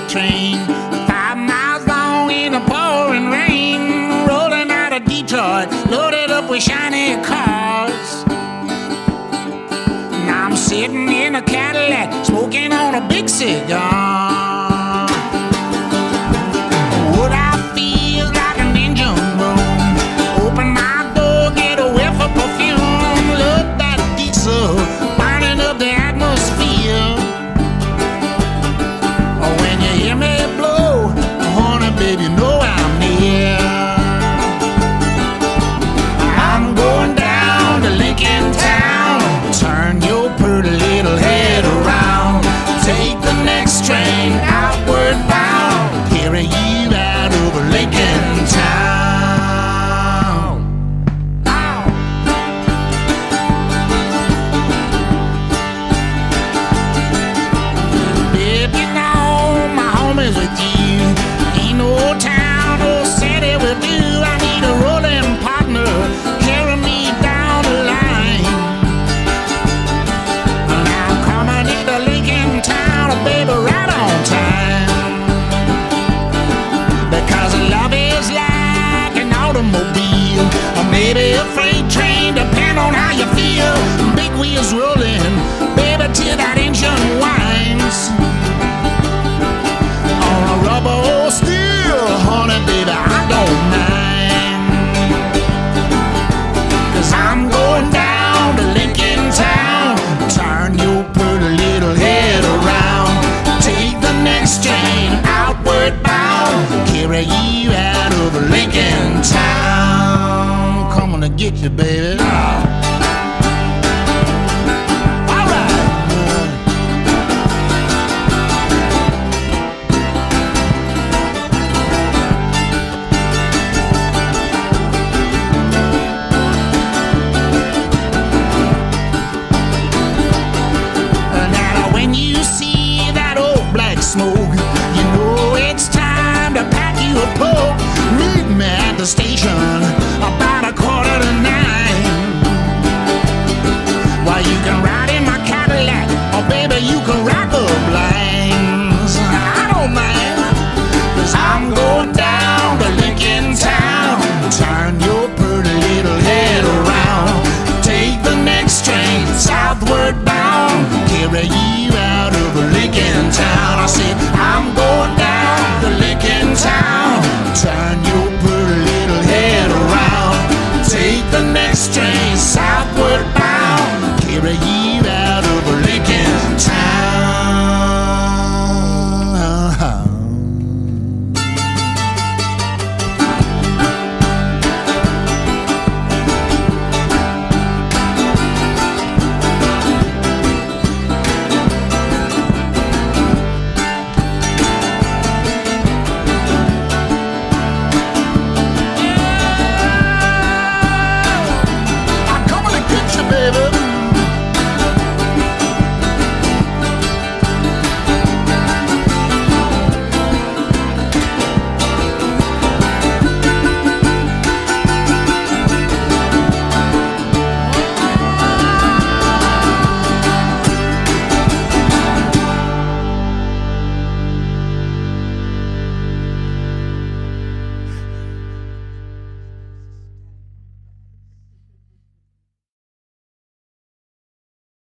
freight train, five miles long in the pouring rain, rolling out of Detroit, loaded up with shiny cars. Now I'm sitting in a Cadillac, smoking on a big cigar. There's a outward bound. Carry you out of Lincoln Town. Coming to get you, baby.